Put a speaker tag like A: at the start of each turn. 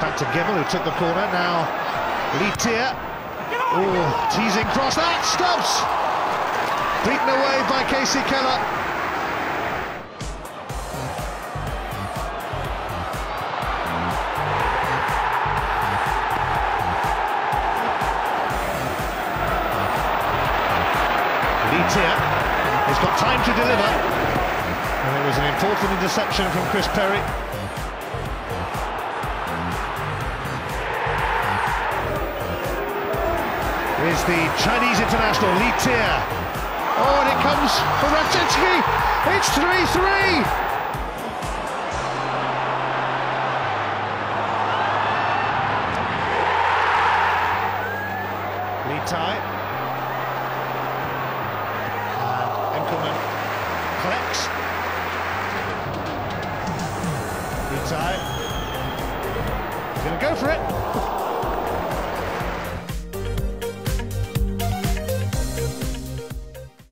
A: back to Gemmill, who took the corner. Now Li Tie. Oh, teasing cross. That stops! Beaten away by Kasey Keller. Li Tie has got time to deliver. And it was an important interception from Chris Perry. Is the Chinese international Li Tie. Oh, and it comes for Radzinski. It's 3-3. Li Tie. And Enckelman collects. Li Tie. He's going to go for it.